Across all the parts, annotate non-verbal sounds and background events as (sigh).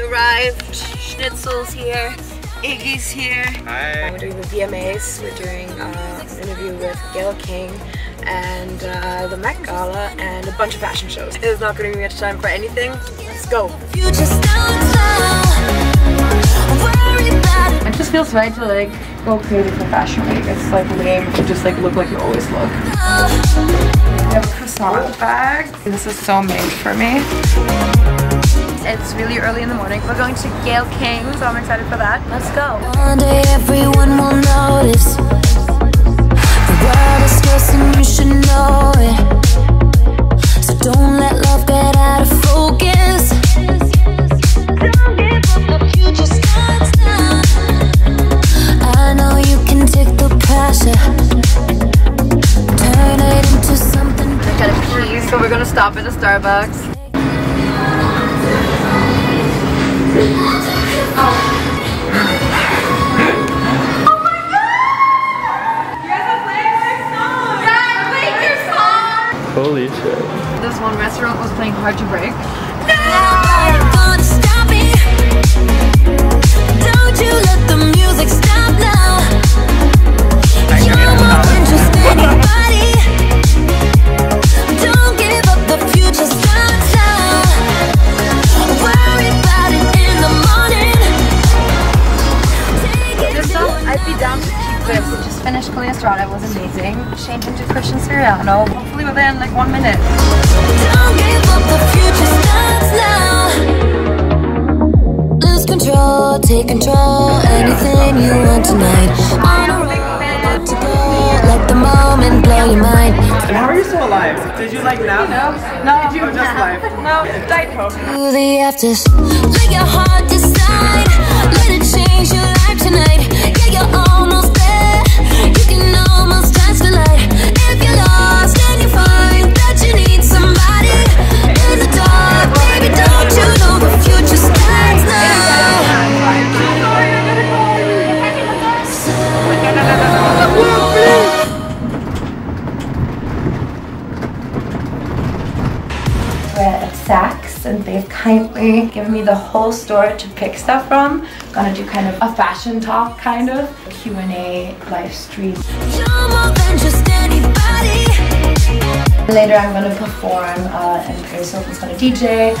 arrived. Schnitzel's here. Iggy's here. Hi. We're doing the VMAs. We're doing uh, an interview with Gayle King and uh, the Met Gala and a bunch of fashion shows. There's not going to be much time for anything. Let's go. Just feels right to like go crazy for Fashion Week. It's like lame to just like look like you always look. I have a croissant bag. This is so made for me. It's really early in the morning. We're going to Gayle King, so I'm excited for that. Let's go. One day everyone will notice. You should know it. So don't let love get out stop at a Starbucks. Holy shit. This one restaurant was playing Heart to Break. gonna stop Changed into Christian Siriano, hopefully within like one minute. Don't give up, the future starts now. Lose control, take control, anything you want tonight. On a roll, about to go, let the moment blow your mind. And how are you still alive? Did you like nap? No, no, Did you oh, just life? no, Diet Coke. To the afters, let your heart decide. Let it change your life tonight. Yeah, you're almost they've kindly given me the whole store to pick stuff from. Gonna do kind of a fashion talk kind of Q&A live stream. You're more than just anybody. Later I'm gonna perform uh, and Paris Hilton's gonna DJ.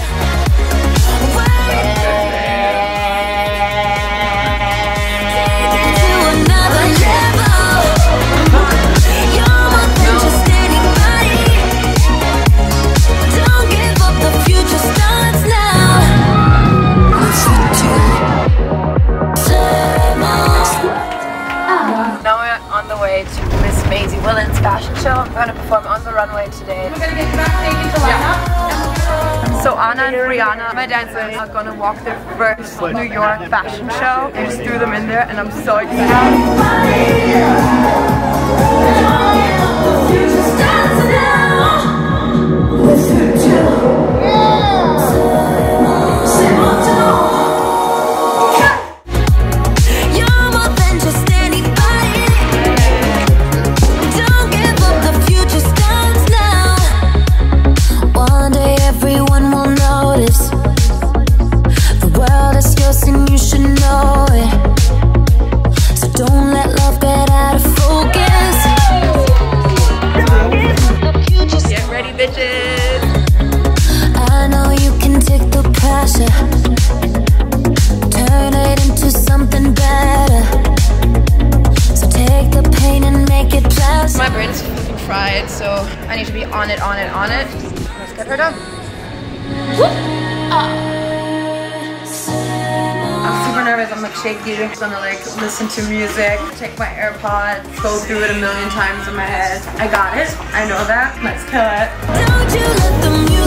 Runway today. We're gonna get backstage into So Anna and Brianna, my dancers, are gonna walk their first New York fashion show. I just threw them in there and I'm so excited. My brain's fried, so I need to be on it, on it, on it. Let's get her done. I'm super nervous, I'm like shaky. I'm gonna like listen to music, take my AirPods, go through it a million times in my head. I got it, I know that. Let's kill it.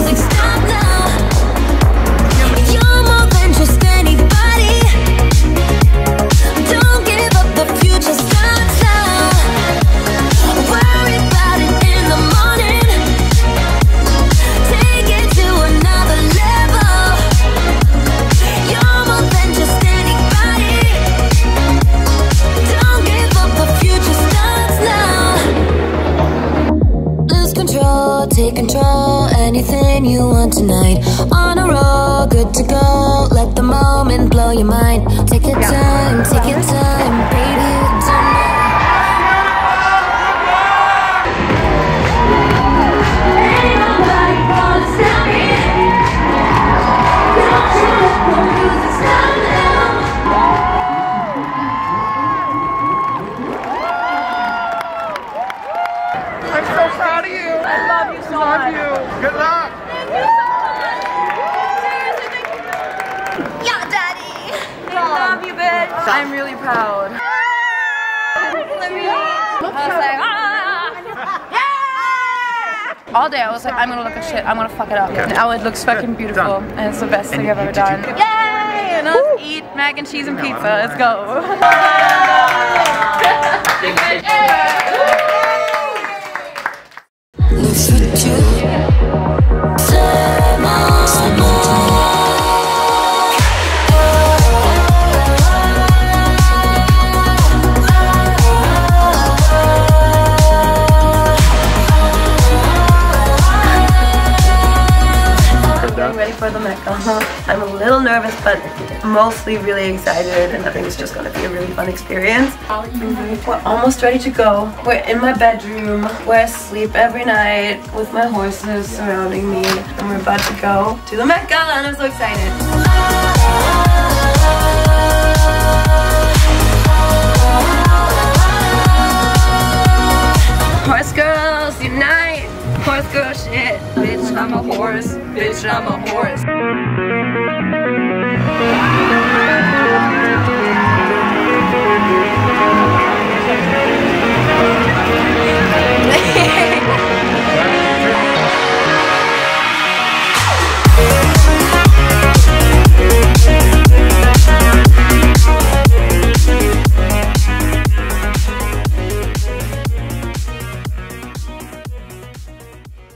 You're more take control. Anything you want tonight. On a roll, good to go. Let the moment blow your mind. Take your time, take your time, baby. Love you so love you. Good luck. Yeah, daddy. I love you, bitch. I'm really proud. I was like, ah! All day I was like, I'm gonna look at shit, I'm gonna fuck it up. Now it looks fucking beautiful, and it's the best thing I've ever done. Yay! And let's eat mac and cheese and pizza. Let's go. (laughs) Live with little nervous, but mostly really excited, and I think it's just gonna be a really fun experience. Mm-hmm. We're almost ready to go. We're in my bedroom, where I sleep every night with my horses surrounding me, and we're about to go to the Met Gala, and I'm so excited. go shit. Bitch, I'm a horse. Bitch, I'm a horse.